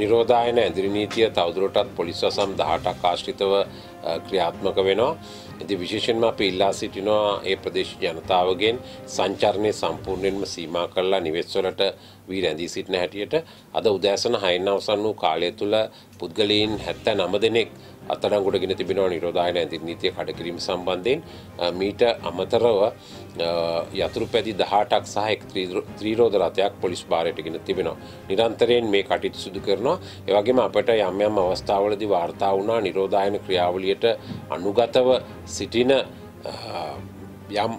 නිරෝධායන ඇදිරි නීතිය තවදුරටත් පොලිස් වසම් දහටක් ආශ්‍රිතව ක්‍රියාත්මක වෙනවා. ඉති විශේෂෙන්ම අප ඉල්ලා සිටිනවා ඒ ප්‍රදේශ ජනතාවගෙන් සංචරණය සම්පූර්ණයෙන්ම සීමා කරලා නිවෙස්වලට වී රැඳී සිටින හැටියට අද උදෑසන හයින් අවසන් වූ කාලය තුළ පුද්ගලයින් හැත්ත නම දෙනෙක් අත්අඩංගුවටගෙන තිබෙනවා නිරෝධායන ඇදිරි නීතිය කඩකිරීම සම්බන්ධයෙන් මීට අමතරව යතුරු පැදි දහටක් සහ එක් ත්‍රීරෝධ රථයක් පොලිස් භාරයටගෙන තිබෙනවා. නිරන්තරයෙන් මේ කටයුතු සිදු කරනවා. එවගේම අපට යම් යම් අවස්ථාවලදී වාර්තා වුණා නිරෝධායන ක්‍රියාවලියට අනුගතව සිටින යම්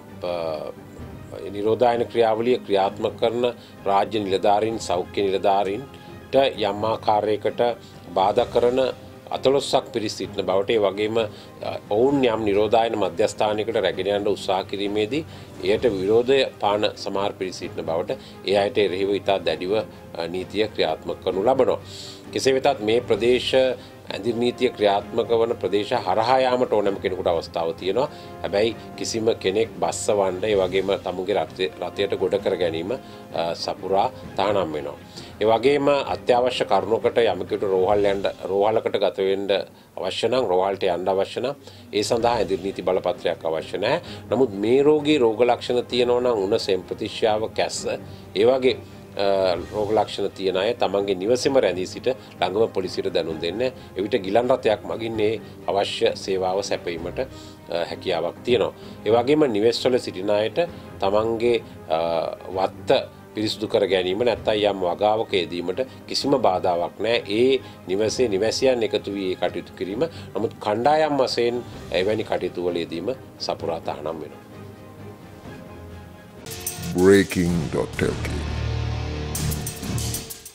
නිරෝධායන ක්‍රියාවලිය ක්‍රියාත්මක කරන රාජ්‍ය නිලධාරීන් සෞඛ්‍ය නිලධාරීන්ට යම් ආකාරයකට බාධා කරන අතලොස්සක් පිරිස් සිටින බවට ඒ වගේම ඔවුන් යම් නිරෝධායන මධ්‍යස්ථානයකට රැගෙන යන්න උත්සාහ කිරීමේදී එයට විරෝධය පාන සමහර පිරිස් සිටින බවට ඒ අයට එරෙහිව ඉතා දැඩිව නීතිය ක්‍රියාත්මක කරනු ලබනවා. කෙසේ වෙතත් මේ ප්‍රදේශ ඇදිරි නීතිය ක්‍රියාත්මක වන ප්‍රදේශ හරහා යාමට ඕනෑම කෙනෙකුට අවස්ථාව තියෙනවා. හැබැයි කිසිම කෙනෙක් බස්සවන්න ඒ වගේම තමුගේ රථයට ගොඩ කර ගැනීම සපුරා තහනම් වෙනවා. ඒ වගේම අත්‍යවශ්‍ය කරුණකට යමකට රෝහල් යන්න රෝහලකට ගත වෙන්න අවශ්‍ය නම් රෝහලට යන්න අවශ්‍ය නම් ඒ සඳහා ඇදිරි නීති බලපත්‍රයක් අවශ්‍ය නැහැ. නමුත් මේ රෝගී රෝග ලක්ෂණ තියෙනවා නම් උණ සෙම් ප්‍රතිශ්‍යාව කැස්ස ඒ වගේ රෝග ලක්ෂණ තියෙන අය තමන්ගේ නිවසේම රැඳී සිට ළඟම පොලිසියට දැනුම් දෙන්න. එවිට ගිලන් රථයක් මගින් මේ අවශ්‍ය සේවාව සැපයීමට හැකියාවක් තියෙනවා. ඒ වගේම නිවෙස්වල සිටින අයට තමන්ගේ වත්ත පිරිසිදු කර ගැනීම නැත්තම් යම් වගාවක යෙදීමට කිසිම බාධාවක් නැහැ. ඒ නිවසේ නිවැසියන් එකතු වී කටයුතු කිරීම. නමුත් කණ්ඩායම් වශයෙන් එවැනි කටයුතු වල යෙදීම සපුරා තහනම් වෙනවා. breaking.lk